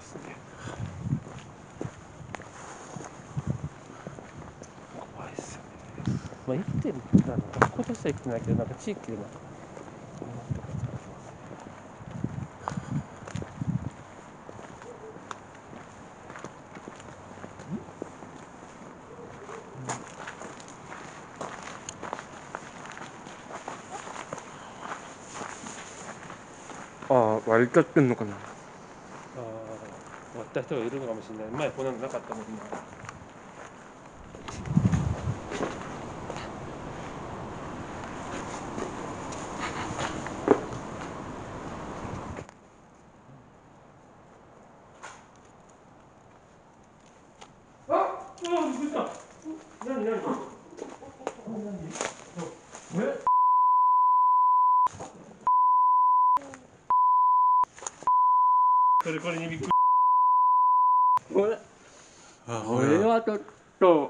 ですね。怖いっすよね。まあ生きてるあの学校としては生きてないけどなんか地域でなんかこんなとこ使ってますね。ああ割りちゃってんのかなった人がいるのかもしれない。前こんなのなかったもんな。ああびっくりした何何？え？これこれにびっくり。sepatu.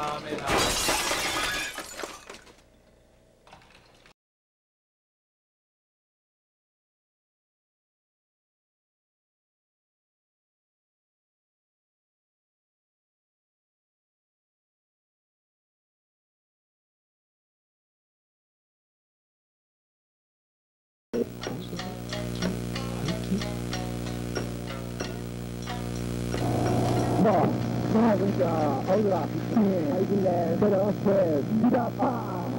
まこんにちは。青空、最近で、それをして、ビダパー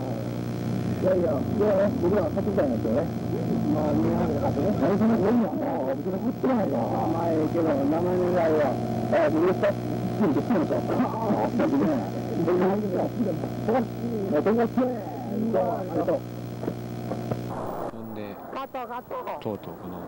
い。やい。や、い。や、僕らは買ってきたんですよね。まあ、みんなで買ってね。何そんなこと言うんやもう、僕ら買ってない。よ。まあ、ええけど、名前の由来は、えー、僕ですかつい。てきたんでしょ。ああ、そうですね。僕の話が好きでも、お友達ね。どうも、ありがとう。ほんで、とうとうこの